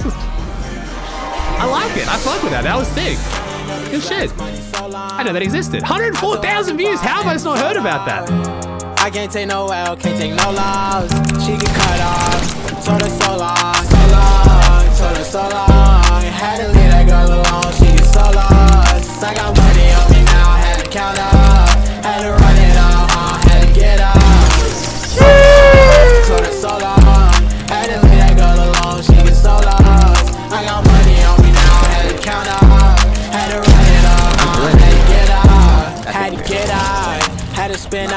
I like it. I fuck with that. That was sick. Good shit. I know that existed. 104,000 views. How have I just not heard about that? I can't take no L, can't take no loss. She get cut off.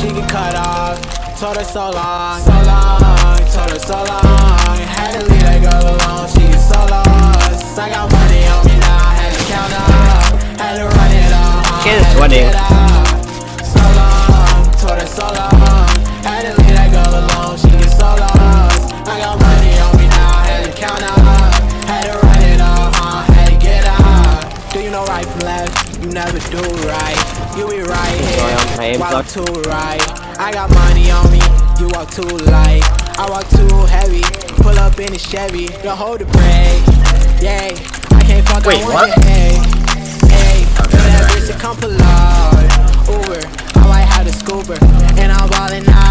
She get cut off. Told her so long, so long, told her so long. Had to leave that girl alone, she get so lost. I got money on me now, had to count up, had to run it She is had to running. get up. So long, told her so long. Had to leave that girl alone, she get so lost. I got money on me now, had to count up, had to run it up, uh, had to get up. Do you know right from left? You never do right. You be right Sorry, I'm here, playing while I'm block. too right. I got money on me, you walk too light. I walk too heavy, pull up in a Chevy, don't hold the brake. Yay, I can't fuck Wait, what? hey. Hey, tell that bitch to come pull. Uber, I might have the scooper, and I'm ballin' out.